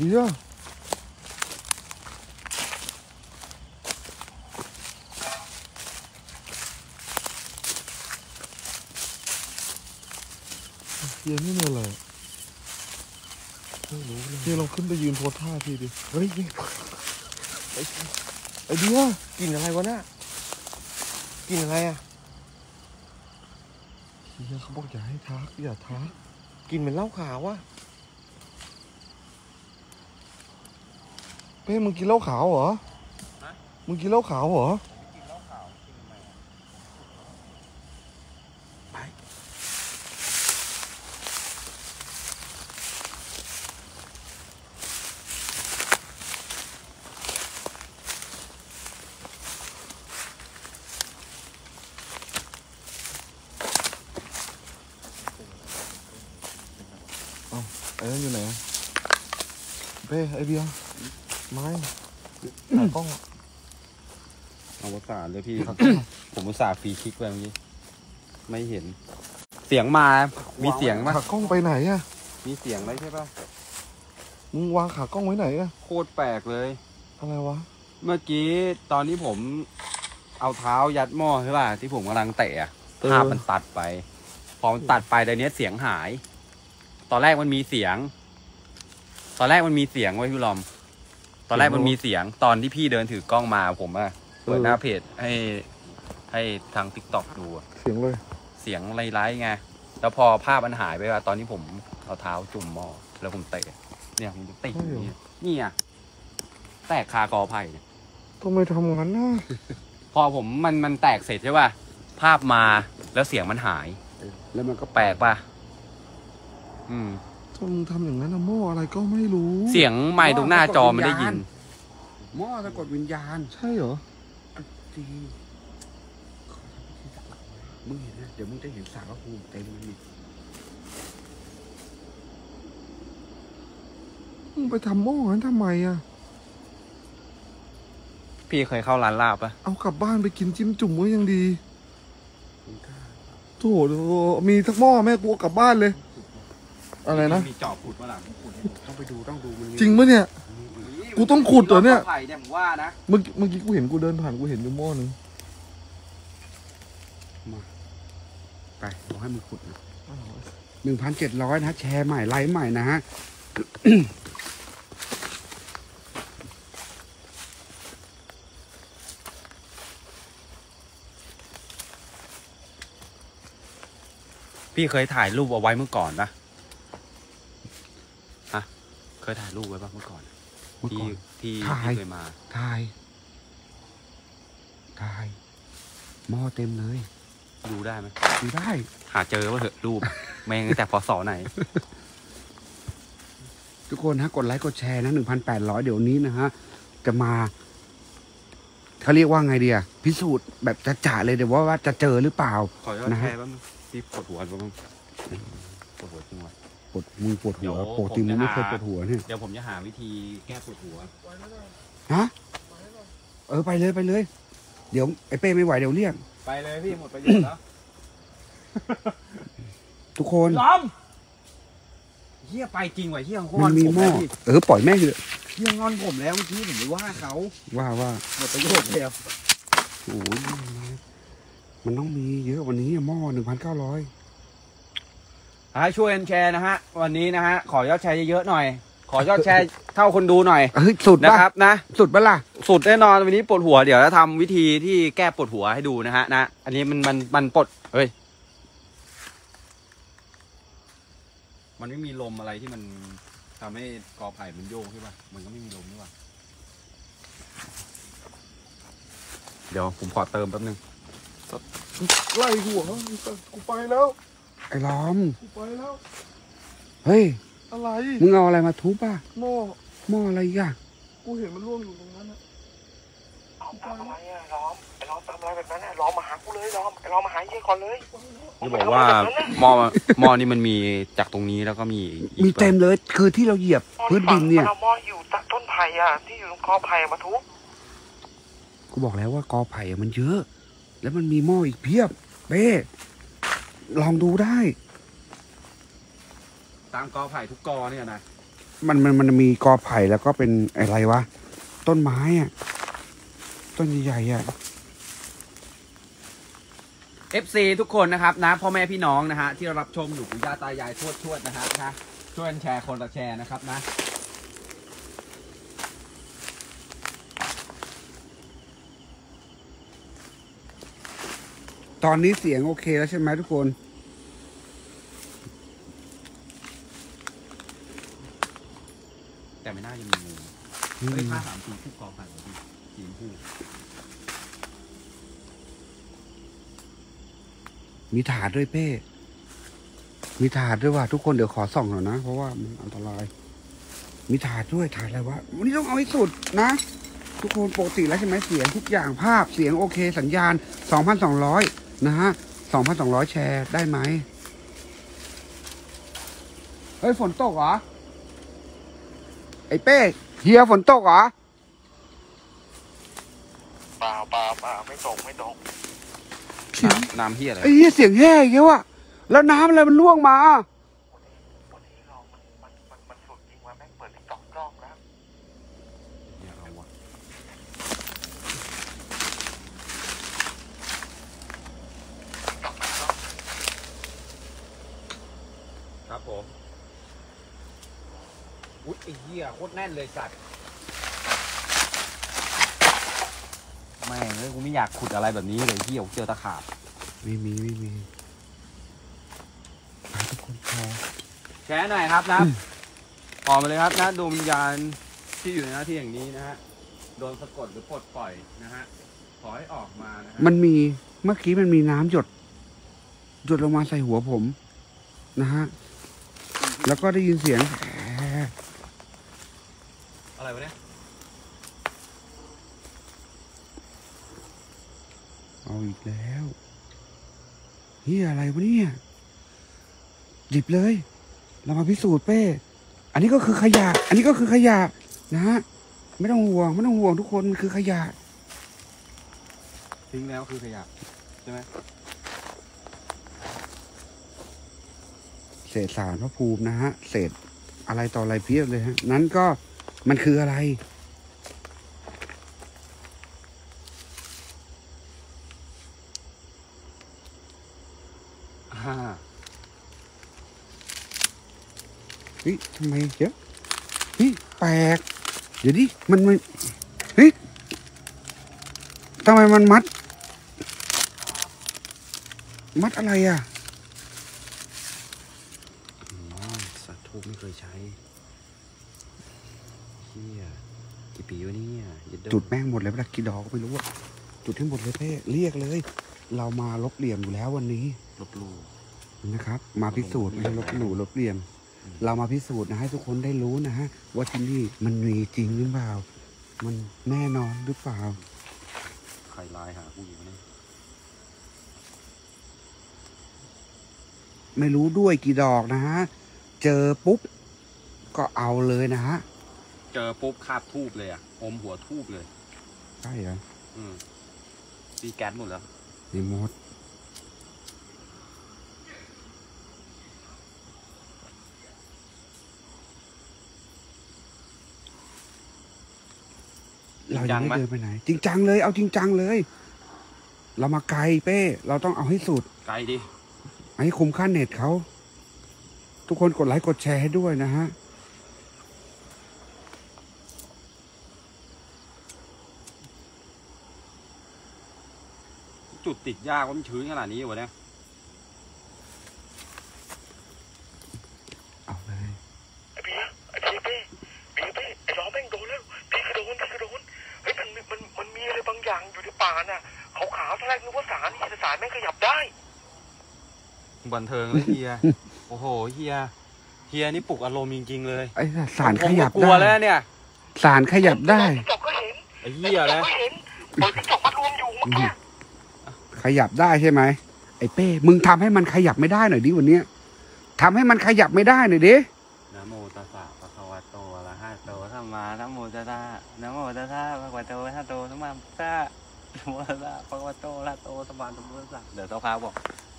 เฮียเฮียนี่มันอะไรอะไม่รู้เลยเฮียลองขึ้นไปยืนโพสท่าพี่ดิ เฮ้ยนี่ไอเดียกลินอะไรวะน่ะกลินอะไรอะเฮียเขาบอกอย่าให้ทักอย่าทักกลินเหมือนเหล้าขาววะ เป้มึงกินเหล้าขาวเหรอมึงกินเหล้าขาวเหรอไปไอ้นั่นอยู่ไหนเป้ไอเดีย ไม้ถ่ายกล้องอะอวสานเลยพี่ถ่ายกล้องอะผมอุตส่าห์ฟรีคลิกไปเมื่อกี้ ไม่เห็น เสียงมา มีเสียงปะขากล้องไปไหนอะมีเสียงอะไรใช่ปะมึงวางขากล้องไว้ไหนอะโคตรแปลกเลย อะไรวะ เมื่อกี้ตอนที่ผมเอาเท้ายัดหม้อใช่ป่ะที่ผมกำลังเตะอะเออ ภาพมันตัดไป พอมันตัดไปแต่เนี้ยเสียงหาย ตอนแรกมันมีเสียง ตอนแรกมันมีเสียงไว้พี่ลอม ตอนแรกมันมีเสียงตอนที่พี่เดินถือกล้องมาผมอะเปิดหน้าเพจให้ให้ทางทิกตอกดูอะเสียงเลย เสียงไร้ๆไงแล้วพอภาพมันหายไปว่าตอนที่ผมเอาเท้าจุ่มหม้อแล้วผมเตะเนี่ยมันจะติดอย่างนี้นี่อะแตกคากอไผ่เนี่ยทำไมทำงั้นนะพอผมมันมันแตกเสร็จใช่ป่ะภาพมาแล้วเสียงมันหาย แล้วมันก็แปลกป่ะอืม ถ้ามึงทำอย่างนั้นนะหม้ออะไรก็ไม่รู้เสียงไม่ตรงหน้าจอไม่ได้ยิน หม้อสะกดวิญญาณใช่เหรอจริงขอทำพิธีสะกดไว้มึงเห็นนะเดี๋ยวมึงจะเห็นสารพระภูมิเต็มมันนี่มึงไปทำหม้องั้นทำไมอะพี่เคยเข้าร้านลาบป่ะเอากลับบ้านไปกินจิ้มจุ่มก็ยังดีมึงกล้าโถมีสักหม้อแม่กูเอากลับบ้านเลย อะไรนะ มีจอบขุดมาหลังต้องไปดูต้องดูมันมีจริงปะเนี่ย กูต้องขุดเหรอเนี่ย ไผ่เนี่ยผมว่านะ เมื่อกี้เมื่อกี้กูเห็นกูเดินผ่านกูเห็นอยู่หม้อหนึงไปเราให้มึงขุดนะหนึ่งพันเจ็ดร้อยนะแชร์ใหม่ไลค์ใหม่นะฮะ พี่เคยถ่ายรูปเอาไว้เมื่อก่อนปะฮะเค ยถ่ายรูปไว้ปะเมื่อก่อนเมื่อที่ก่อนที่ถ่าย ที่เคยมาทายทาย หม้อเต็มเลย ดูได้ไหมดูได้ หาเจอว่าเถอะรูป แม่งแต่พศไหน ทุกคนฮะ กดไลค์กดแชร์นะหนึ่งพันแปดร้อยเดี๋ยวนี้นะฮะ จะมา เขาเรียกว่าไงเดียพิสูจน์แบบจะจ่าเลยเดี๋ยวว่าว่าจะเจอหรือเปล่า ขออนุญาตนะฮะ แชร์แป๊บนึงพี่ปวดหัวแป๊บนึงปวดหัวจริงวะ ปวดมึงปวดเดี๋หัยววปกติมึงไม่ผมเคจะยหาปวดหัวเนี่ยเดี๋ยวผมจะหาวิธีแก้ปวดหัวฮะเออไปเลยไปเลย เดี๋ยวไอ้เป้ไม่ไหวเดี๋ยวเรียกไปเลยพี่หมดประโยชน์แล้วทุกคนล้อมเฮียไปจริงว่ะเฮียงอมันนมีผมหม้อแล้วพี่เออปล่อยแม่งเถอะเฮียงอนผมแล้วเมื่อกี้ผมไปว่าเขาว่าว่าหมดประโยชน์แล้วโอ้ยมันต้องมีเยอะวันนี้อะหม้อหนึ่งพันเก้าร้อย ให้ช่วยกันแชร์นะฮะ วันนี้นะฮะ ขอยอดแชร์เยอะๆหน่อย ขอยอดแชร์เท่าคนดูหน่อย เฮ้ยสุดนะปะครับนะ สุดปะล่ะ สุดแน่นอนวันนี้ปวดหัวเดี๋ยวจะทำวิธีที่แก้ปวดหัวให้ดูนะฮะนะอันนี้มันมันมันปวดเฮ้ย มันไม่มีลมอะไรที่มันทำให้กอไผ่มันโยกใช่ป่ะมันก็ไม่มีลมด้วยว่ะเดี๋ยวผมขอเติมแป๊บนึง ไล่หัวกูไปแล้ว ไอ้ล้อมกูไปแล้วเฮ้ย อะไรมึงเอาอะไรมาทุบอะหม้อหม้ออะไรอีกอะกูเห็นมันร่วงอยู่ตรงนั้นอะทำอะไรอะล้อมไอ้ล้อมทำอะไรแบบนั้นอะล้อมมาหากูเลยล้อมไอ้ล้อมมาหาเยี่ยก่อนเลยจะบอกว่าหม้อหม้อนี่มันมีจากตรงนี้แล้วก็มีอีกมีเต็มเลยคือที่เราเหยียบพื้นดินเนี่ยเอาหม้ออยู่ใต้ต้นไผ่อะที่อยู่ตรงคอไผ่มาทุบกูบอกแล้วว่ากอไผ่อะมันเยอะ แล้วมันมีหม้ออีกเพียบเป้ ลองดูได้ ตามกอไผ่ทุกกอเนี่ยนะมันมันมันมีกอไผ่แล้วก็เป็นอะไรวะ ต้นไม้อะต้นใหญ่ๆอะ FC ทุกคนนะครับนะพ่อแม่พี่น้องนะฮะที่รับชมอยู่ปู่ย่าตายายทวดทวดนะฮะนะช่วยกันแชร์คนละแชร์นะครับนะ ตอนนี้เสียงโอเคแล้วใช่ไหมทุกคน แต่ไม่น่าจะมีงูเฮ้ยผ้าสามสีคู่กองกันเหรอพี่สีชมพูมีถาดด้วยเป้ มีถาดด้วยว่ะทุกคนเดี๋ยวขอส่องหน่อยนะ เพราะว่ามันอันตราย มีถาดด้วยถาดอะไรวะวันนี้ต้องเอาให้สุดนะ ทุกคนปกติแล้วใช่ไหมเสียงทุกอย่างภาพเสียงโอเค สัญญาณ 2,200 นะฮะ2,200แชร์ได้ไหมเฮ้ยฝนตกเหรอ ไอ้เป้เฮียฝนตกเหรอเปล่าเปล่าเปล่าไม่ตกไม่ตกเสียงน้ำน้ำเฮียอะไรไอ้เหี้ยเสียงแห้งเงี้ยวอะแล้วน้ำอะไรมันล่วงมา วันนี้เรา มัน มัน มันมันสุดจริงว่าแม่งเปิดติ๊กต็อกกล้องแล้ว เนี่ยเอาวะ ติ๊กต็อกกล้อง ครับผมอุ๊ยไอ้เหี้ยโคตรแน่นเลยสัตว์แม่งเลยกูไม่อยากขุดอะไรแบบนี้เลยเหี้ยกูเจอตะขาบไม่มีไม่มีไปทุกคนแชร์แชร์หน่อยครับนะออกมาเลยครับนะดวงวิญญาณที่อยู่ในหน้าที่อย่างนี้นะฮะโดนสะกดหรือปลดปล่อยนะฮะขอให้ออกมานะฮะมันมีเมื่อกี้มันมีน้ำหยด หยดลงมาใส่หัวผม นะฮะ แล้วก็ได้ยินเสียงแหม อะไรวะเนี่ยเอาอีกแล้วเฮียอะไรวะเนี่ย หยิบเลย เรามาพิสูจน์เป้ อันนี้ก็คือขยะ อันนี้ก็คือขยะ นะฮะ ไม่ต้องห่วง ไม่ต้องห่วงทุกคนมันคือขยะ ทิ้งแล้วคือขยะ ใช่ไหมเศษสารพระภูมินะฮะ เศษอะไรต่ออะไรเพียบเลยฮะ นั้นก็ มันคืออะไร อ่าเฮ้ยทำไมเดี๋ยวเฮ้ยแปลก เดี๋ยวดิ มันมันเฮ้ยทำไมมันมัด มัดอะไรอะอืมสัตว์ทูบไม่เคยใช้เฮียกี่ ปีวะเนี่ยจุดแม่งหมดเลยเวลากี่ดอกก็ไม่รู้อะจุดให้หมดเลยเพ่เรียกเลย เรามาลบเหลี่ยมอยู่แล้ววันนี้ลบลู่นะครับ มาพิสูจน์ไม่ใช่ลบหลู่ลบเหลี่ยม เรามาพิสูจน์นะให้ทุกคนได้รู้นะฮะว่าที่นี่มันมีจริงหรือเปล่า มันแน่นอนหรือเปล่าใครไลน์หากูอยู่วะเนี่ไม่รู้ด้วยกี่ดอกนะฮะ เจอปุ๊บ ก็เอาเลยนะฮะ เจอปุ๊บคาบทูบเลยอะ อมหัวทูบเลย ใช่เหรออืมตีแก๊สหมดแล้วนี่มดเรายังไม่เดินไปไหน จริงจังเลย เอาจริงจังเลย เรามาไกลเป้ เราต้องเอาให้สุด ไกลดิให้คุ้มค่าเน็ตเขา ทุกคนกดไลค์กดแชร์ให้ด้วยนะฮะ จุดติดยากว่ามันชื้นขนาดนี้วะเนี่ยเอาเลยไอ้เบียร์ไอ้เบียร์เป้เบียร์เป้ไอ้ล้อแม่งโดนแล้วพี่ก็โดนพี่ก็โดนเฮ้ยมันมันมันมีอะไรบางอย่างอยู่ในป่าน่ะขาวๆตอนแรกนึกว่าสารนี่แต่สารแม่งขยับได้บันเทิงเลยเฮียโอ้โหเฮียเฮียนี่ปลุกอารมณ์จริงๆเลยไอ้สารผขมยับก็กลัวได้แล้วเนี่ย สารขยับได้ติ๊กต็อกก็เห็นไอ้ติ๊เฮียกต็อนะกก็เห็นเปิดติ๊กต็อกมารวมอยู่เมื่อกี้ ขยับได้ใช่ไหมไอ้เป้ มึงทำให้มันขยับไม่ได้หน่อยดิวันเนี้ยทำให้มันขยับไม่ได้หน่อยดินะโมตัสสะภะคะวะโตอะระหะโตสัมมานะโมตัสสะนะโมตัสสะภะคะวะโตอะระหะโตสัมมาสัมพุทธัสสะนะโมตัสสะภะคะวะโตอะระหะโตสัมมาสัมพุทธัสสะเดี๋ยวเจ้าพาบอก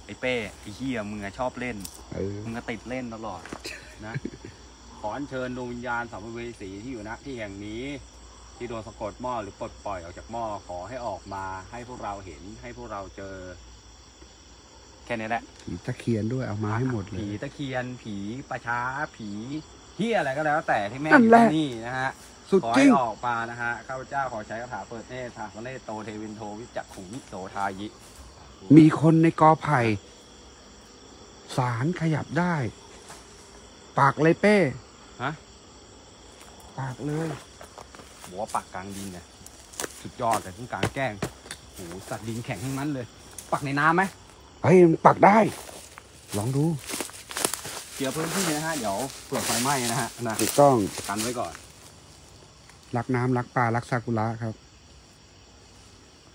ไอ้เป้ไอ้เฮียมึงอะชอบเล่นมึงก็ติดเล่นตลอดนะขออัญเชิญดวงวิญญาณสัมภเวสีที่อยู่ณที่แห่งนี้ ที่โดนสะกดหม้อหรือปลดปล่อยออกจากหม้อขอให้ออกมา ให้พวกเราเห็นให้พวกเราเจอ แค่นี้แหละผีตะเคียนด้วยเอามาให้หมดเลผีย ตะเคียน ผีประช้า ผีเฮียอะไรก็แล้ว แต่ที่แม่งนั่นอยู่แหละ ที่นี่นะฮะ สุดขอจริให้ง ออกมานะฮะ ข้าพเจ้าขอใช้คาถาเปิดเนตรทาสเลโตเทวินโทวิจักขุงวิโสทายิ มีคนในกอไผ่สารขยับได้ ปากเลยเป้ฮะ ปากเลย หัวปักกลางดินเนี่ยสุดยอดแต่ที่กลางแกล้งโอ้โหสัตว์ดินแข็งทั้งนั้นเลย ปักในน้ำไหมเฮ้ยมันปากได้ ลองดูเคลียร์พื้นที่นะฮะเดี๋ยวเปลือกไฟไหม้นะฮะนะถูกต้องกันไว้ก่อน รักน้ำรักปลารักซากุระครับ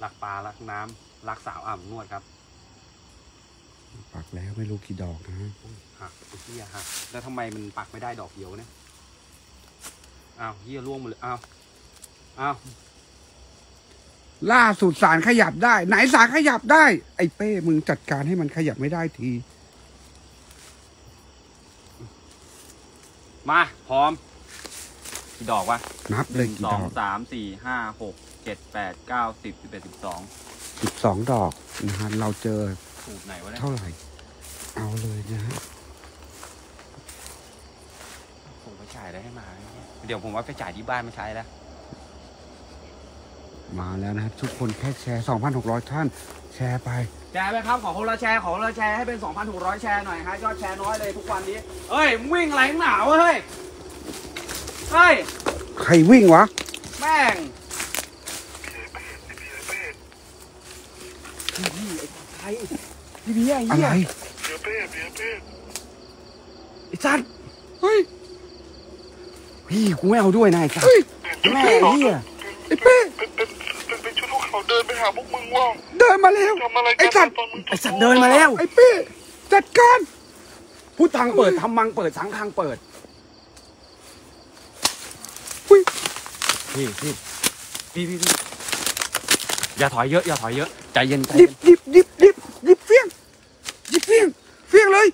รักปลารักน้ำรักสาวอ่ำนวดครับปักแล้วไม่รู้กี่ดอกนะฮะอุ้ยหักไอ้เหี้ยหักแล้วทำไมมันปักไม่ได้ดอกเดียวเนี่ยอ้าวเหี้ยร่วงหมดเลยอ้าว อ้าวล่าสุดสารขยับได้ ไหนสารขยับได้ ไอ้เป้มึงจัดการให้มันขยับไม่ได้ที มา พร้อม กี่ดอกวะนับหเลยนึ่งกี่สอดงอกสามสี่ห้าหกเจ็ดแปดเก้าสิบสิบเอ็ดสิบสองสิบสองดอกนะฮะเราเจอถูกไหนวะเนี่ยเท่าไหร่ เอาเลยนะฮะผมไปจ่ายได้ให้มาเนี่ยเดี๋ยวผมว่าไปจ่ายที่บ้านไม่ใช้แล้ว มาแล้วนะฮะทุกคนแค่แชร์ 2,600 ท่าน แชร์ไป แชร์ไปครับขอคนละแชร์ขอคนละแชร์ให้เป็น 2,600 แชร์หน่อยฮะยอดแชร์น้อยเลยทุกวันนี้เฮ้ยมึงวิ่งอะไรข้างหนาวะเฮ้ยเฮ้ยใครวิ่งวะ แม่งใครพี่เบียร์ไอ้อะเหี้ไรยเบียร์เป้เบียร์เป้ไอ้สัตว์เฮ้ยพี่กูไม่เอาด้วยนายสัตว์เฮ้ยแม่ไอ้เหี้ย ไอ้เป้ เป็นเป็น เป็นเป็นชุดพวกเขาเดินไปหาพวกมึงว่าเดินมาแล้วทำอะไรกัไอ้สัตว์ตอนมึงไอ้สัตว์เดินมาแล้ว ไอ้เป้จัดการพูดทางเปิดทำมังเปิดสังทางเปิดอุ้ยพี่พี่พี่พี่พี่อย่าถอยเยอะ อย่าถอยเยอะใจเย็นใจหยิเย็บนหยิบหยิบหยิบหยิบเฟี้ยงหยิบเฟี้ยงเฟี้ยงเลย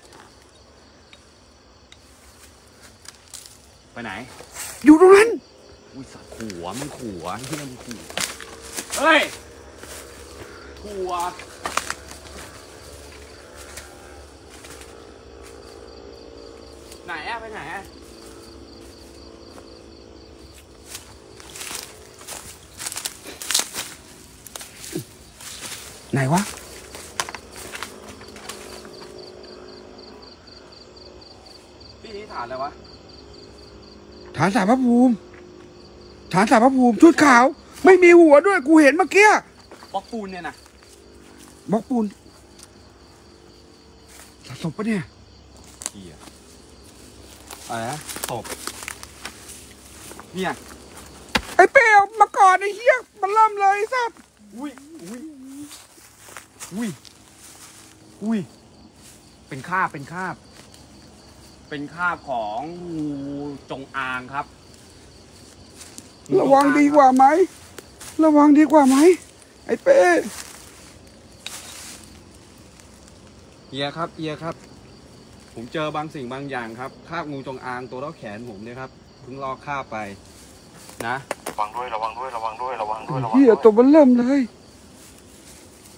ไปไหนอยู่ตรงนั้น อุ้ยสัตว์ขัวมันขัวที่มันขัว เฮ้ยขัวไหนอะไปไหนอะไหนวะ พี่นี่ฐานอะไรวะ ฐานสารพระภูมิ ฐานสารพระภูมิชุดขาว ไม่มีหัวด้วยกูเห็นเมื่อกี้บล็อกปูนเนี่ยนะบล็อกปูนสะสมปะเนี่ยเฮียอะไรนะศพเนี่ยไอ้เป้เอามาก่อนไอ้เหี้ยมันเริ่มเลยไอ้สัสอุ้ยอุ้ยอุ้ยอุ้ยเป็นคราบเป็นคราบ เป็นคราบของงูจงอางครับงูจระอวังดีกว่าไหม ระวังดีกว่าไหมไอ้เป้เฮียครับเฮียครับ ผมเจอบางสิ่งบางอย่างครับคราบงูจงอางตัวเท่าแขนผมเนี่ยครับเพิ่งลอกคราบไป นะระวังด้วยระวังด้วยระวังด้วยระวังด้วยระวังเหี้ยด้วยตัวมันเริ่มเลย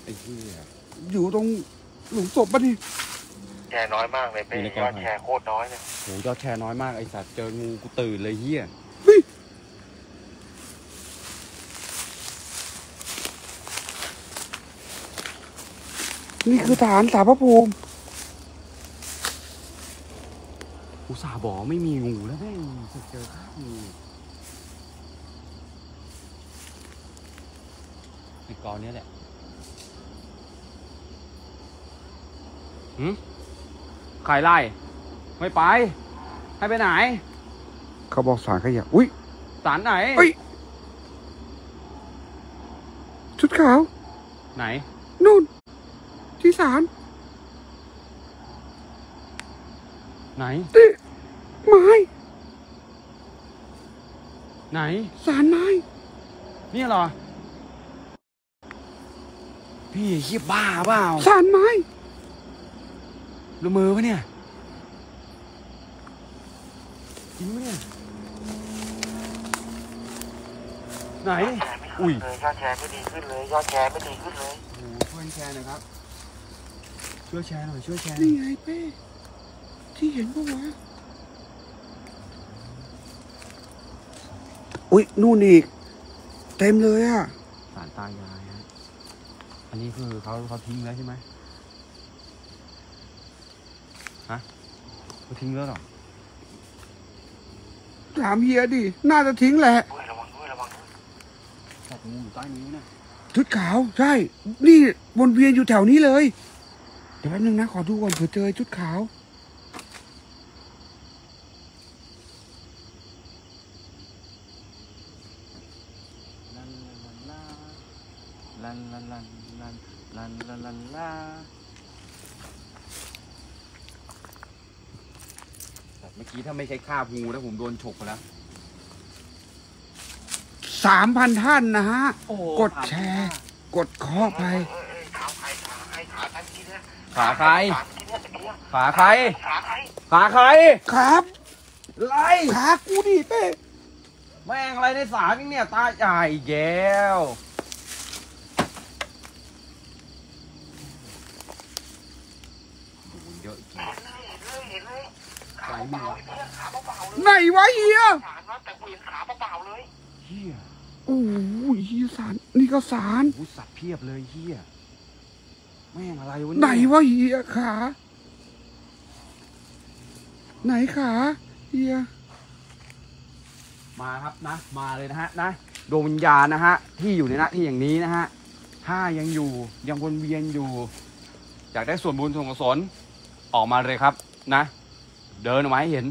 ไอ้เหี้ยอยู่ตรงหลุมศพปะนี่แชร์น้อยมากเลยเป้อยู่ในกยออไผ่ดแชร์โคตรน้อยเลยโหยอดแชร์น้อยมากไอสัตว์เจองูกูตื่นเลยเฮีย นี่คือฐานสารพระภูมิ อุตส่าห์บอกไม่มีงูแล้วแม่งเจอคราบงูไอ้กอนเนี้ยแหละหืมใครไล่ ไม่ไป ให้ไปไหน เขาบอกสารขยะ อุ้ยสารไหนเอ้ยชุดขาว ไหน นู่น ที่ศาลไหนนี่ไม้ไหนสารไม้เนี่ยเหรอ พี่เฮียบ้าเปล่าสารไม้ละเมอปะเนี่ยพี่ริงไหมเนี่ยไหนยอดแชร์ไม่อุ้ขึ้ยนเลยยอดแชร์ไม่ดีขึ้นเลย ยอดแชร์ไม่ดีขึ้นเลยโอ้โหช่วยแชร์หน่อยครับ ช่วยแชร์หน่อยช่วยแชร์หน่นี่อยไงเป้ที่เห็นปะวะอุ้ยนู่นอีก เต็มเลยอะสารตายายฮะอันนี้คือเขาเขาทิ้งแล้วใช่ไหมฮะเขาทิ้งแล้วเหรอถามเฮียดิ น่าจะทิ้งแหละด้วยระวังด้วยระวังด้วยจับงูอยู่ใต้นิ้วนะชุดขาว ใช่ นี่วนเวียนอยู่แถวนี้เลยเดี๋ยวแป๊บนึงนะ ขอดูก่อนเผื่อเจอชุดขาว ลันลันลาลันลันลันลันลันลันลันลาแต่เมื่อกี้ถ้าไม่ใช่คาบงูนะผมโดนฉกไปแล้ว สามพันท่านนะฮะ โอ้กดแชร์ กดเคอไปเอ้ยเอ้ ขาใครขาทีเนี้ยตะเกียบขาใคร ขาใคร ขาใคร ครับไล่ขากูดิเป้แม่งอะไรในสารนี่เนี่ย ตาใหญ่แย้วเยอะจริงเห็นเลยเห็นเลยเห็นเลยขาไหลเปมืล่าอๆเนี่ยขาเปล่าๆเลยไหนวะเฮียสารนะแต่กูเห็นขาเปล่าๆเลยเฮียโอ้ยเฮียสารนี่ก็สารโอ้ยสัตว์เพียบเลยเฮีย แม่งอะไรวะไหนเนี่ยวะเฮียขา ไหนขาเฮียมาครับนะ มาเลยนะฮะนะดวงวิญญาณนะฮะ ที่อยู่ในหน้าที่อย่างนี้นะฮะถ้ายังอยู่ยังวนเวียนอยู่ อยากได้ส่วนบุญส่วนกุศลออกมาเลยครับนะ เดินออกมาให้เห็น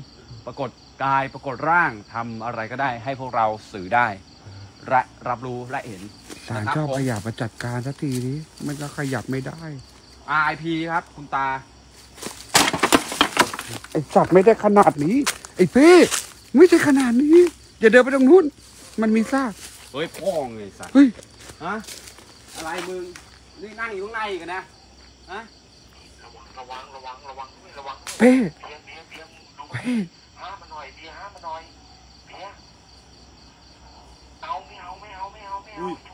ปรากฏกายปรากฏร่างทำอะไรก็ได้ ให้พวกเราสื่อได้และรับรู้และเห็น สารชอบขยับมาจัดการสักทีนี้ มันก็ขยับไม่ได้ RIP ครับ คุณตา ไอสัตว์ไม่ได้ขนาดนี้ ไอเป้ไม่ใช่ขนาดนี้ อย่าเดินไปตรงนู้น มันมีซากเฮ้ยพ่องเลยสัตว์เฮ้ยฮะอะไรมึงนี่นั่งอยู่ข้างในกันนะฮะระวังระวังระวังระวังด้วยระวังด้วยเป้เบียร์เบียร์เบียร์มึงดูเป้ห้ามมาหน่อยเบียร์ห้ามมาหน่อยเบียร์เอาไม่เอาไม่เอาไม่เอาไม่เอาชู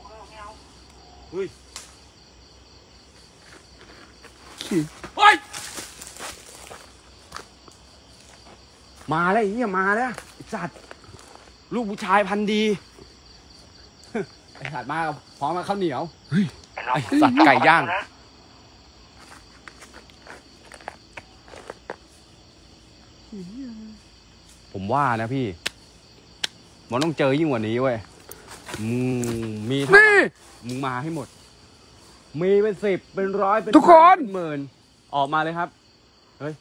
เก อร์ไม่เอาเฮ้ยขี้เฮ้ยมาแล้วไอ้เหี้ยมาแล้วไอ้สัตว์ลูกผู้ชายพันธุ์ดี ไอ้สัตว์มาพร้อมกับข้าวเหนียวเฮ้ยไอ้สัตว์ไก่ย่างนะผมว่านะพี่ มันต้องเจอยิ่งกว่านี้เว้ย มึงมีเท่าไหนี่ร่มึงมาให้หมด มีเป็นสิบเป็นร้อยเป็นทุกคนเป็นหมื่นออกมาเลยครับ เฮ้ย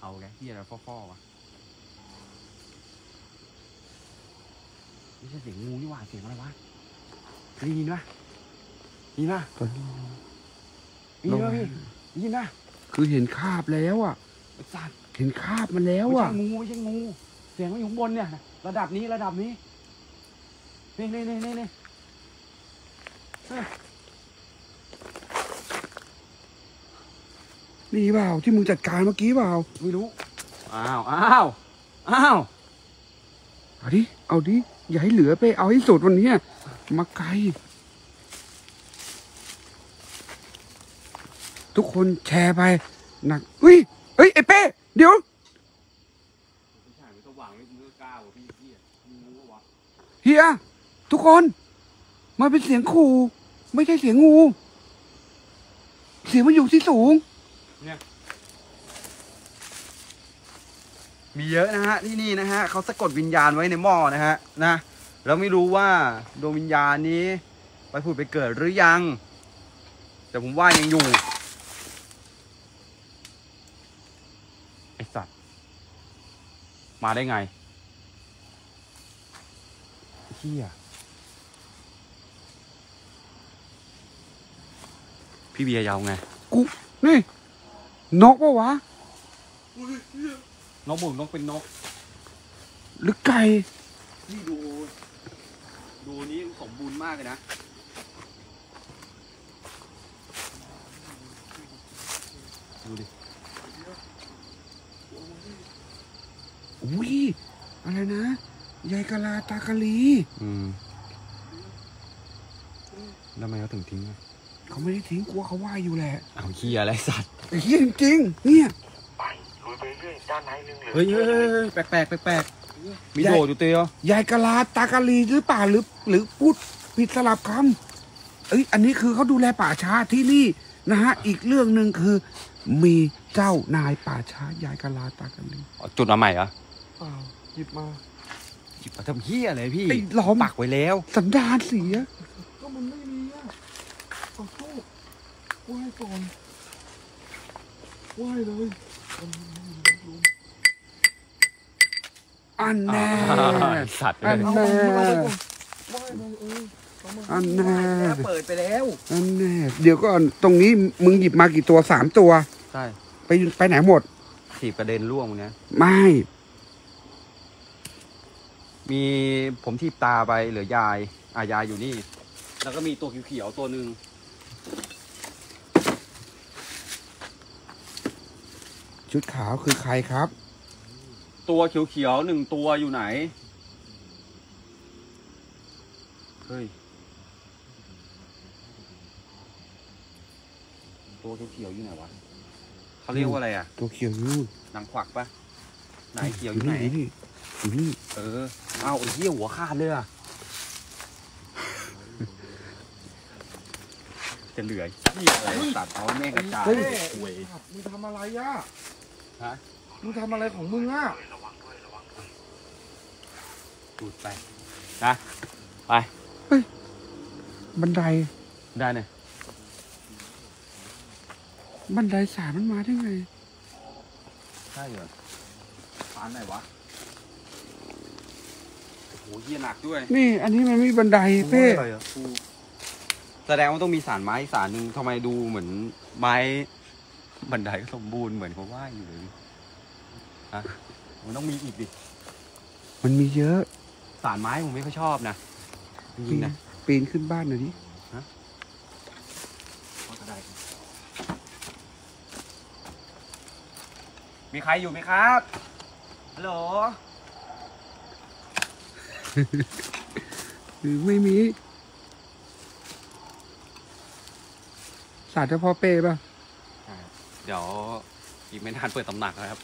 เอาแกที่อะไรฟ่อๆวะไม่ใช่เสียงงูนี่หว่าเสียงอะไรวะได้ยินปะได้ยินปะได้ยินปะพี่ได้ยินปะคือเห็นคราบแล้วอะ ไอ้สัตว์ เห็นคราบมันแล้วไม่อะ ใช่งูไม่ใช่งู เสียงมันอยู่ข้างบนเนี่ย ระดับนี้ระดับนี้ นี่นี่นี่นี่นี่เฮ้ยนี่เปล่าที่มึงจัดการเมื่อกี้เปล่าไม่รู้ อ้าวอ้าวอ้าวเอาดิ เอาดิ อย่าให้เหลือไป เอาให้สุดวันเนี้ยมาไกล ทุกคนแชร์ไปหนักเฮ้ยเฮ้ยไอ้เป้เดี๋ยวผู้ชายมันก็วางไว้มือกล้าวะพี่พี่งูวะเฮีย ทุกคน มันเป็นเสียงขู่ไม่ใช่เสียงงู เสียงมันอยู่ที่สูงมีเยอะนะฮะที่นี่นะฮะเขาสะกดวิญญาณไว้ในหม้อนะฮะนะเราไม่รู้ว่าดวงวิญญาณนี้ ไปผุดไปเกิดหรือยัง แต่ผมว่ายังอยู่ไอสัตว์มาได้ไงเฮีย พี่เบียร์ยาวไง กูนี่นกปะวะนกบุกนกเป็นนก หรือไก่นี่ดู ดูนี้สมบูรณ์มากเลยนะ ดูดิอุ้ยอะไรนะยายกะลาตากะลี อืม แล้วทำไมเขาถึงทิ้งอะ เขาไม่ได้ทิ้งกลัวเขาว่าอยู่แหละเอาเฮียอะไรสัตว์ไอ้เหี้ยจริงๆเนี่ยไปลุยไปเรื่อยด้านในนึงเหลือเฮ้ยเฮ้ยเฮ้ยเฮ้ยแปลกแปลกแปลกแปลกมีโดดอยู่เตียวยายกะลาตากะลีหรือเปล่าหรือหรือพูดผิดสลับคำเอ้ยอันนี้คือเขาดูแลป่าช้าที่นี่นะฮะอีกเรื่องหนึ่งคือ มีเจ้านายป่าช้ายายกะลาตากะลีอ๋อจุดมาใหม่เหรอเปล่าหยิบมาหยิบมาทำเฮียอะไรพี่ไอ้หลอมปักไว้แล้ว สันดานเสียก็มันไม่มีอะ ขอโทษไหว้ก่อนไหว้เลยอันแน่สัตว์เลอัยนเอาแน่เอาเอาไหว้เลยเออเอามาอันแน่เปิดไปแล้ว อันแน่เดี๋ยวก่อนตรงนี้มึงหยิบมากี่ตัวสามตัว ใช่ไปไปไหนหมด ถีบกระเด็นร่วงเนี้ยไม่ มีผมทีบตาไปเหลือยายอ่ายายอยู่นี่ แล้วก็มีตัวเขียวๆตัวหนึ่ง ชุดขาวคือใครครับ ตัวเขียวๆหนึ่งตัวอยู่ไหน เฮ้ย ตัวเขียวๆอยู่ไหนวะเขาเรียกว่าอะไรอะ ตัวเขียวอยู่นู่นหนังขวักปะไหนเขียวอยู่ไหนอยู่นี่อยู่นี่ เออ เอาไอ้เหี้ยหัวขาดเลยอะ จะเหลือเหี้ยอะไรตัดเอาแม่งกระจายเฮ้ยหวยมึงทำอะไรอะฮะมึงทำอะไรของมึงอะดูดไปนะไปบันไดได้เนี่ยบันไดสารมันมาได้ไงใช่เหรอปานไหนวะโอ้โหเหี้ยหนักด้วย นี่ อันนี้มันไม่มีบันไดเป้อะไรอะ แสดงว่าต้องมีสารไม้สารหนึ่งทำไมดูเหมือนไม้บันไดก็สมบูรณ์เหมือนเขาว่าอยู่เลยฮะมันต้องมีอีกดิมันมีเยอะสารไม้ผมไม่ค่อยชอบนะจปีริงนๆนะปีนขึ้นบ้านหน่อยดิมีใครอยู่ไหมครับฮัลโหลหรือไม่มี สารเจ้าพ่อเป้ป่ะ เดี๋ยวอีกไม่นานเปิดตำหนักแล้วครับ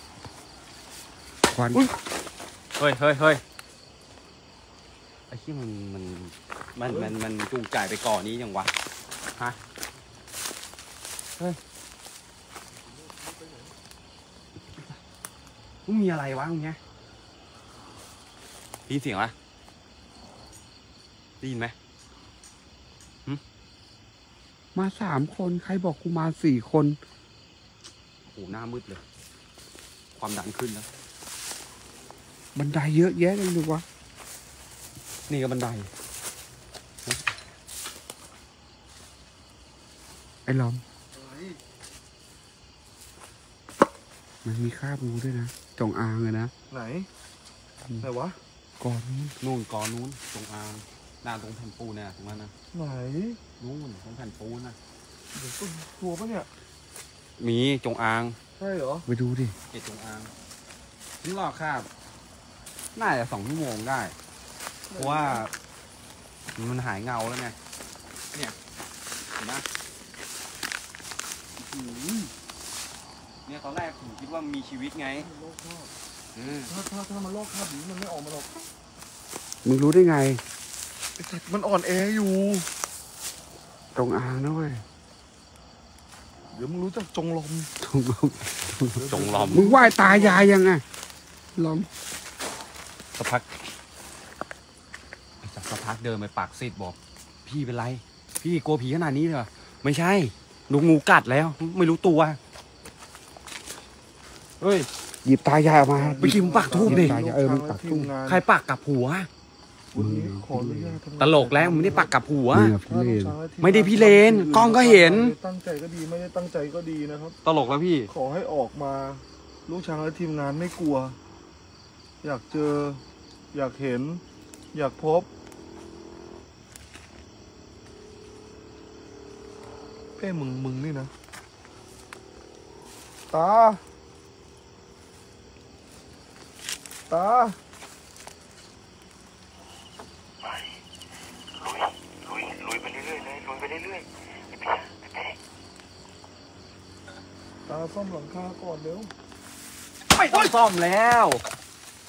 ควันเฮ้ยเฮ้ยเฮ้ยไอ้ที่มันมันมันมันมันจูงใจไปก่อนนี้ยังวะ ฮะ เฮ้ยมันมีอะไรวะตรงเนี้ยได้ยินเสียงปะได้ยินไหม มาสามคน ใครบอกกูมาสี่คน โอ้โหหน้ามืดเลย ความดันขึ้นแล้ว บันไดเยอะแยะเลยดูวะ นี่ก็บันได ไอ้ล้อม มันมีคราบงูด้วยนะ จงอางเลยนะ ไหน ไหนวะ ก่อนนี้นู่นกอนู้นตรงอางห น้าตรงแผ่นปูนเนี่ยตรงนั้นนะไหนนู่นตรงแผ่นปูนนะเดี๋ยวต้นตัวปะเนี่ยมีจงอางใช่เหรอไปดูดิเจ็ดจงอางนี่รอคาบน่าจะสองชั่วโมงได้ เพราะว่า มันหายเงาแล้วไงเนี่ยเห็นไหมอื้อหือเนี่ยตอนแรกผมคิดว่ามันมีชีวิตไงโลกคราบเออถ้าถ้าถ้ามันโลกคราบอย่างนี้มันไม่ออกมาหรอกมึงรู้ได้ไง ไอ้สัตว์มันอ่อนแออยู่จงอางนะเว้ยเดี๋ยวมึงรู้จักจงลมจงอางจงลอมมึงไหว้ตายายยังไงล้อมสักพักไอ้สักสักพักเดินไปปากซีดบอก พี่เป็นไร พี่กลัวผีขนาดนี้เลยเหรอไม่ใช่ลูกงูกัดแล้ว ไม่รู้ตัวเฮ้ยหยิบตายายออกมาไปกินปักธูปดิหยิบตายายเออมึงปักทูบทีมงานใครปักกับหัว วันนี้ขออนุญาตทำงานตลกแล้วมึงไม่ได้ปักกับหัวมึงอะพี่ถ้าเลลูกนชายและทีไม่ได้พี่เลนกล้องก็เห็น ตั้งใจก็ดีไม่ได้ตั้งใจก็ดีนะครับ ตลกแล้วพี่ ขอให้ออกมา ลูกช้างและทีมงานไม่กลัว อยากเจอ อยากเห็น อยากพบเพ่มึงมึงนี่นะ ตา ตา ไปลุยลุยลุยไปเรื่อยๆเลยลุยไปเรื่อยๆไอ้เบียร์ไอ้เป้ ตา ซ่อมหลังคาก่อนเร็วไม่ต้องซ่อมแล้ว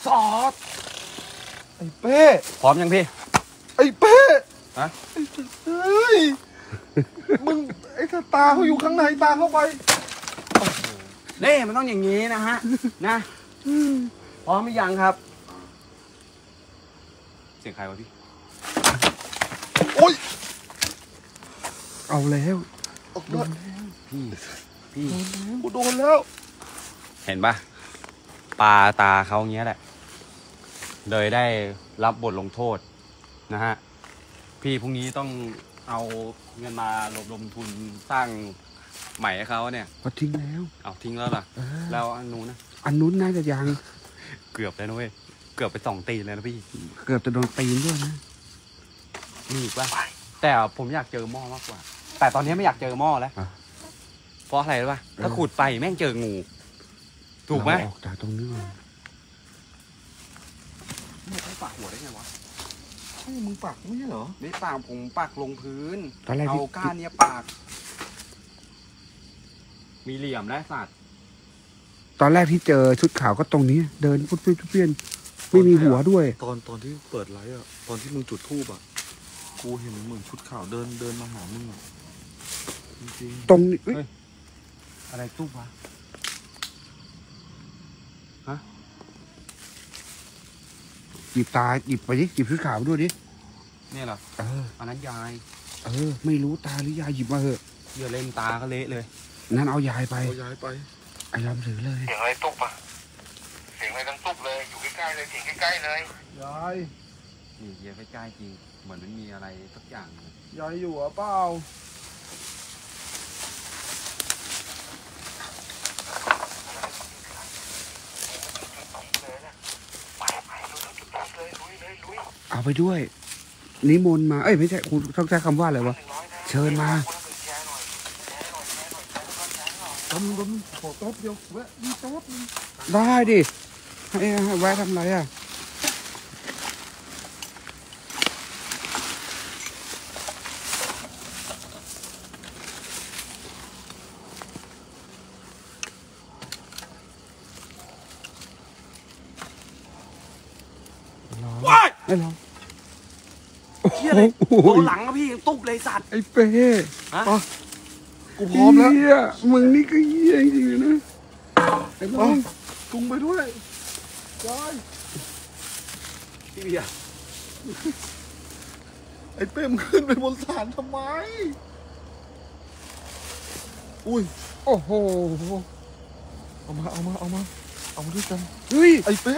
ซอสไอ้เป้พร้อมยังพี่ ไอ้เป้ฮะไอ้เฮ้ยมึงไอ้ถ้าตาเขาอยู่ข้างในตาเข้าไปนี่มันต้องอย่างนี้นะฮะ นะพร้อมหรือยังครับ เสียงใครวะพี่โอ๊ยเอาแล้วออกมาพี่พี่ กูโดนแล้ว เห็นปะปลาตาเขาเงี้ยแหละ เลยได้รับบทลงโทษนะฮะ พี่พรุ่งนี้ต้องเอาเงินมาลงลงทุนสร้างใหม่ให้เขาเนี่ยพอทิ้งแล้วเอาทิ้งแล้วล่ะเออแล้วอันนู้นนะ อันนู้นน่าจะยัง เกือบแล้วนะเว้ย เกือบไปสองตีนเลยนะพี่ เกือบจะโดนตีนด้วยนะ มีอีกปะแต่ผมอยากเจอหม้อมากกว่า แต่ตอนนี้ไม่อยากเจอหม้อแล้วอะ เพราะอะไรรู้ปะถ้าขุดไปแม่งเจองู ถูกไหมเราออกจากตรงนี้ก่อนไม่ต้องปากหัวได้ไงวะใช่มึงปักไม่ใช่เหรอไม่ปากผมปากลงพื้นตอนแรกเอาที่ก้านเนี้ยปาก มีเหลี่ยมและสัตว์ตอนแรกที่เจอชุดขาวก็ตรงนี้ เดินพุดเปี้ยนพุดเปี้ยนไม่มีหัวด้วย ตอนตอนที่เปิดไลฟ์อะ ตอนที่มึงจุดทูบอะ กูเห็นเหมือนชุดขาวเดินเดินมาหามึงอะจริงตรงนี้เอ้ย อะไรตู้วะหยิบตาหยิบไปดิหยิบชุดขาวด้วยดิเนี่ยเหรอเอออันนั้นยาย เออ ไม่รู้ตาหรือยายหยิบมาเหอะเยื่อเล่นตาก็เละเลยนั่นเอายายๆไปเอาย้ายไปไอ้ลำถือเลยเสียงอะไรตุ๊บอะเสียงอะไรดังตุ๊บเลยอยู่ใกล้ๆเลยเสียงใกล้ๆเลยยายนี่เยี่ยใกล้ๆจริงเหมือนมันมีอะไรสักอย่างเลยยายอยู่อะเปล่า ไปไปลุยจุดๆเลยลุยเลยลุย เอา ไปด้วย นิมนต์มา เอ้ยไม่ใช่คุณต้องใช้คำว่าอะไรวะ เชิญมาผมผมขอแป๊บเดียวแวะนี่แป๊บนึงได้ดิให้ให้แวะทำไรอะ ว้าย ไอ้ลองโอ้ เฮียอะไร โหโดนหลังอะพี่ตุ๊บเลยสัตว์ไอ้เป้กูพร้อมแล้วเหี้ยมึงนี่ก็เหี้ยจริงๆนะไอ้ลองจุงไปด้วยยายพี่เบียร์ไอ้เป้มงขึ้นไปบนศาลทำไม อุ้ย โอ้โห เอามา เอามา เอามา เอามาด้วยกัน เฮ้ย ไอ้เป้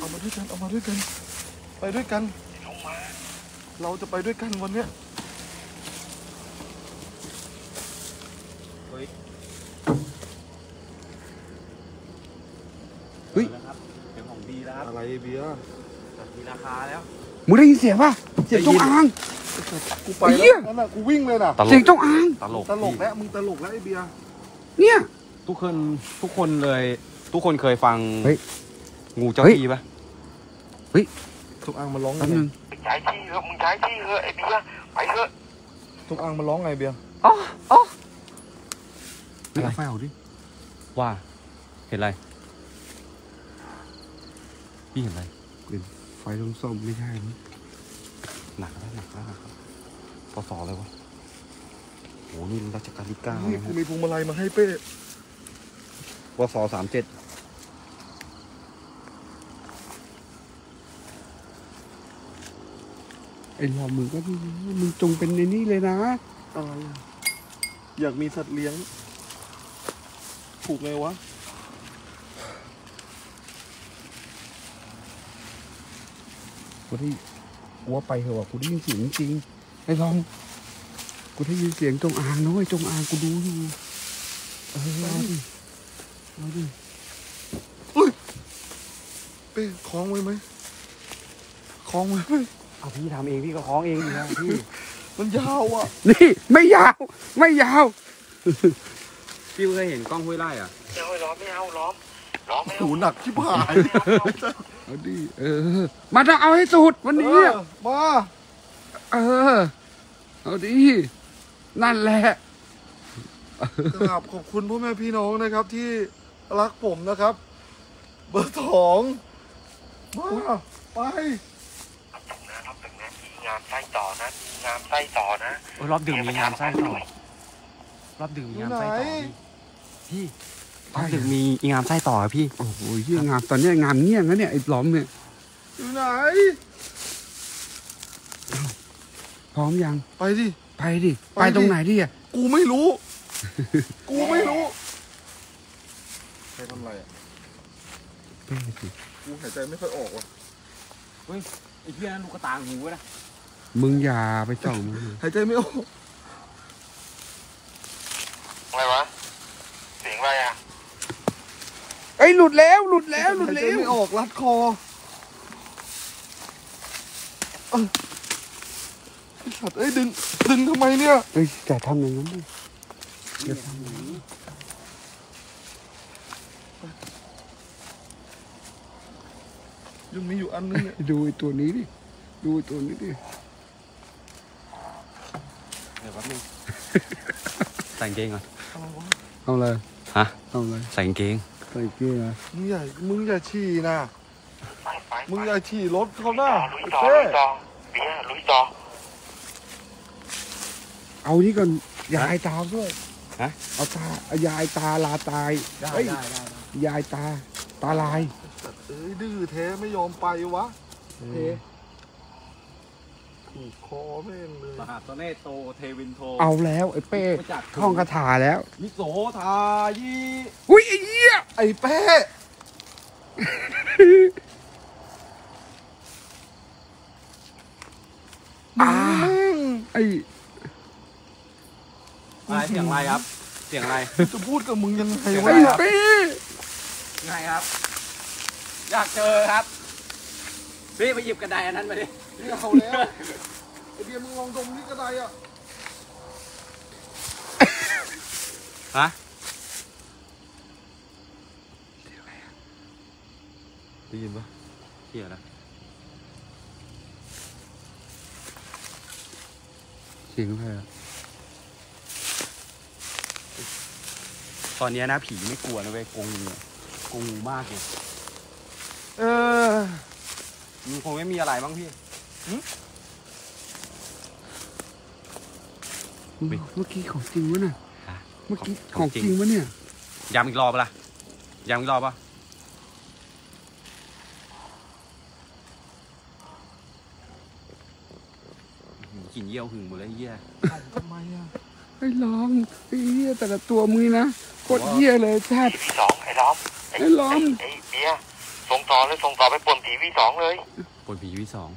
เอามาด้วยกัน เอามาด้วยกัน ไปด้วยกันลงมา เราจะไปด้วยกันวันเนี้ยเฮ้ยเฮ้ยนะครับเดี๋ยวของดีแล้วครับอะไรเบียร์ มีราคาแล้ว มึงได้ยินเสียงป่ะเสียงจงอาง กูไปไอ้เหี้แล้วยนั่นน่ะกูวิ่งเลยน่ะตลเสียงกจงอาง ตลกตลกพี่แล้วมึงตลกแล้วไอ้เบียร์ เนี่ย ทุกคนทุกคนเลย ทุกคนเคยฟังเฮ้ยงูเจ้าเฮ้ย ที่ปะ ทุกอังมาร้องแป๊บไงนึงย้ายที่เถอะมึงย้ายที่เถอะไอ้เบียร์ไปเถอะทุกอังมาร้องไงเบียร์ไม่เอาไฟเอาดิว่า เห็นอะไร พี่เห็นอะไรไฟส้มๆไม่ใช่มั้งหนักแล้วหนักแล้วหนักแล้วพศอะไรวะโหนี่รัชกาลที่เก้านี่นะกูฮะมีพวงมาลัยมาให้เป้พศสามเจ็ด ไอ้ลองมึงก็มึงจงเป็นในนี่เลยนะอะไรอะอยากมีสัตว์เลี้ยงถูกไงวะ กูได้กูว่าไปเถอะว่ะกูได้ยินเสียงจริงไอ้ลอง กูได้ยินเสียงจงอางนะเว้ยจงอางกูดูอยู่เออเอาดิเอาดิเป้คล้องไว้ไหมคล้องไว้ไหม เอาพี่ทำเองพี่ก็คล้องเองอยู่แล้วพี่ มันยาวอะ นี่ไม่ยาว ไม่ยาวพี่เคยเห็นกล้องห้วยไร่อะไม่เอาไอ้ล้อมไม่เอาล้อมร้องไม่หูหนักชิบหายเอาดิเออ มาต้องเอาให้สุดวันนี้เออมาเออ เอาดินั่นแหละกราบขอบคุณพ่อแม่พี่น้องนะครับ ที่รักผมนะครับ เบอร์สองมาไป รับตึงนะรับตึงนะมีงานไส้ ต่อนะมีงานไส้ต่อนะเออรอบดึกมีงานไส้ต่อรอบดึกมีงานไส้ต่อพี่พี่รอบดึกมีงานไส้ต่อครับพี่โอ้โหเหี้ยงานตอนเนี้ยงานเงี้ยงนะเนี่ยไอ้ล้อมเนี่ยอยู่ไหนพร้อมยังไปดิไปดิไปไปดิตรงไหนดิอะกูไม่รู้ กูไม่รู้ใครทำอะไรอะเป้สิกูหายใจไม่ค่อยออกว่ะไอ้เพี้ยนลูกกระตางหูนะ มึงอย่าไปจ้องมันหายใจไม่ออกอะไรวะเสียงอะไรอะเอ้ยหลุดแล้วหลุดแล้วหลุดหายใจแล้วไม่ออกรัดคอเอ้ยไอ้สัตว์เอ้ยดึงดึงทำไมเนี่ย เอ้ยอย่าทำอย่างนั้นดิอย่าทำยังมีอยู่อันนึงเนี่ย ดูไอ้ตัวนี้ดิดูไอ้ตัวนี้ดิเดี๋ยวแป๊บนึงใส่กางเกงก่อนเอาเลยฮะเอาเลยใส่กางเกงใส่เกียร์มึงอย่ามึงอย่าฉี่นะไปไปมึงอย่าฉี่รถเขาหต่น้าอลุยไอ้ต่อเต้ลุยต่อเบียร์ลุยต่อเอานี่ก่อนยายตาด้วยฮะเอาตาเอายายตาลาตายเอ้ยยายตาตาลายสัตว์เอ้ยดื้อแท้ไม่ยอมไปวะเอ อผูกคอแม่งเลยมหาตเนโตเทวินโทเอาแล้วไอ้เป้ท่องคาถาแล้วมิโสทายีอุ้ยไอ้เหี้ยไอ้เป้มึงแม่งไอ้อะไรเสียงอะไรครับ เสียงอะไรจะพูดกับมึงยังไงเดี๋ยววะไอ้เนี่ยเป้ไงครับ อยากเจอครับพี่ไปหยิบกระไดอันนั้นมาดิ ไม่เอาแล้วไอเบียร์มึงลองดมนี่ก็ได้อะฮะได้ยินปะเที่ยแล้วเสียงอะไรอะตอนเนี้ยนะผีไม่กลัวนะเว้ยกลัวงูอะกลัวงูมากเลยเออมันคงไม่มีอะไรบ้างพี่ เมื่อกี้ของจริงวะน่ะฮะเมื่อกี้ขขอองงจริงจริงวะเนี่ย ย้ำอีกรอบปะล่ะย้ำอีกรอบปะอื้อหือกลินเยี่ยวหึงหมดเลยไอ้เยี่ย ทำไมอะไอ้ล้อมไอ้เหี้ยแต่ละตัวมึงนะโคตรเหี้ยเลยแทบวีสองไอ้ล้อมไอ้ล้อม ไอ้เบียร์ส่งต่อเลยส่งต่อไปปนผีวีสองเลยปวดผีวีสอง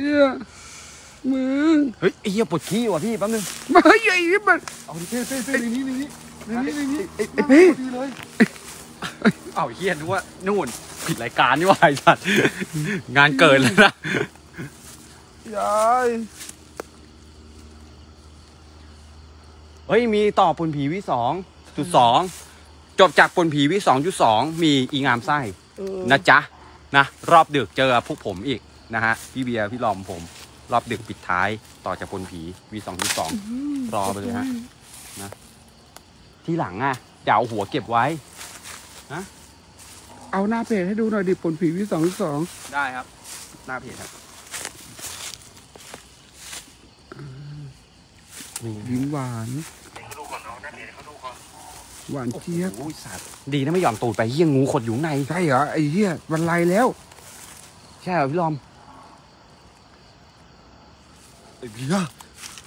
เหี้ยมึงเฮ้ยไอ้เหี้ยปวดขี้ว่ะพี่แป๊บนึงมาเฮ้ยไอ้เหี้ยมันเอาดิเป้เป้เป้ในนี้ในนี้ในนี้ในนี้ไอ้ไอ้นั่งเป้พอดีเลยอ้าวเฮียนึกว่านู่นผิดรายการนี่หว่าไอ้สัตว์งานเกินแล้วนะยายเฮ้ยมีต่อปนผีวิสองจุดสองจบจากปนผีวิสองจุดสองมีอีงามไส้เออนะจ๊ะนะรอบดึกเจอพวกผมอีก นะฮะ พี่เบียร์พี่ลอมผม รอบดึกปิดท้ายต่อจากปนผีวีสองจุดสองรอไปเลยฮะนะที่หลังอะอย่าเอาหัวเก็บไว้เอาหน้าเพจให้ดูหน่อยดิผลผีวิสองสองได้ครับ หน้าเพจครับนี่ยิ้มหวานเดี๋ยวเขาดูก่อนเอานะเดี๋ยวเขาดูก่อนหวานเจี๊ยบโอ้ยสัตว์ดีนะไม่ยอมตูดไปเยี่ยงงูขดอยู่ข้างในใช่เหรอไอ้เหี้ยวันไรแล้ว ใช่เหรอพี่ลอม ไอ้เบียร์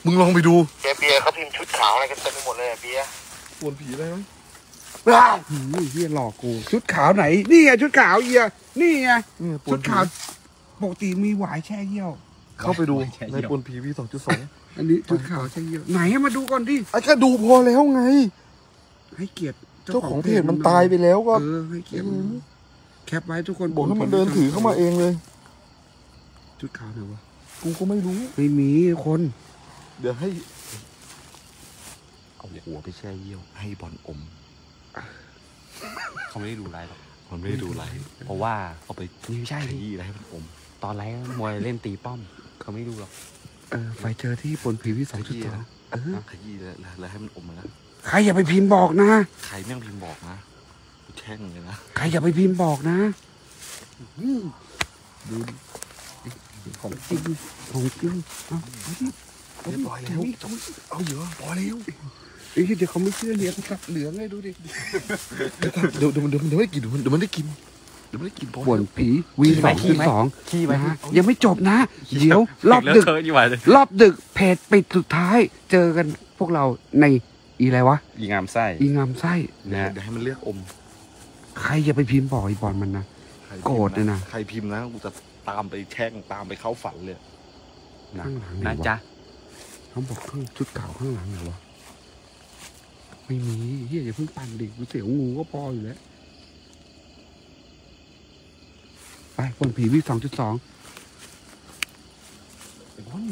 มึงลองไปดูเบียร์เบียร์เขาพิมพ์ชุดขาวอะไรกันเต็มไปหมดเลยอะเบียร์ปวนผีอะไรไหมหืมไอ้เหี้ยหลอกกู ชุดขาวไหน นี่ไงชุดขาวเหี้ยนี่ไงเนี่ยปวชุนดผีขาวปกติมีหวายแช่เยี่ยว เข้าไปดูในปวนผีวีสองจุดสองอันนี้ชุดขาวแช่เยี่ยว ไหนให้มาดูก่อนดิไอ้แค่ดูพอแล้วไง ให้เกียรติเจ้าของเพจมันตายไปแล้วก็เออให้เกียรติมันแคปไว้ทุกคนบอกให้มันเดินถือเข้ามาเองเลย ชุดขาวไหนวะ กูก็ไม่รู้ ไม่มีคน เดี๋ยวให้ เอาหัวไปแช่เยี่ยว ให้บอลอม เขาไม่ได้ดูไลฟ์หรอกมันไม่ได้ดูไลฟ์เพราะว่าเอาไปนี่ไม่ใช่ขดิยี้อะไรให้มันอม ตอนไลฟ์มวยเล่นตีป้อม เขาไม่ดูหรอกเออไฟเจอที่บนผีวิสองจุดสองเออขยี้แล้วแล้วแล้วให้มันอมมาแล้วใครอย่าไปพิมพ์บอกนะ ใครแม่งพิมพ์บอกนะกูแช่งเลยนะ ใครอย่าไปพิมพ์บอกนะ ดูดิ ของจริงของจริงเอาเอาดิเรียบร้อยแล้วเอาเยอะพอแล้วเอ้ยเดี๋ยวเขาไม่เชื่อเลี้ยงสับเหลืองเลยดูดิเดี๋ยวเดี๋ยวเดี๋ยวมันไม่ได้กินเดี๋ยวมันเดี๋ยวมันได้กินเดี๋ยวมันได้กินพอบ่นผีวีสองจุดสองขี้ไหมนะฮะยังไม่จบนะ เดี๋ยว รอบเลิกดึกเคิร์ดอยู่ว่ะรอบดึกเพจปิดสุดท้าย เจอกันพวกเราในอีอะไรวะยิงงามไส้ อีงามไส้เดี๋ยวนะเดี๋ยวให้มันเลือกอม ใครอย่าไปพิมพ์บอกไอ้บอลมันนะใคพิมพ์โกรธเลยนะ ใครพิมพ์นะกูจะ ตามไปแช่งตามไปเข้าฝันเลยนะข้างหลังไหนนะวะจ๊ะเขาบอกข้างชุดเก่าข้างหลังเหรอวะไม่มีเฮียอย่าเพิ่งปั่นดิกูเสียวงูก็พออยู่แล้วไปบนผีวิสองจุดสองไอ้บอล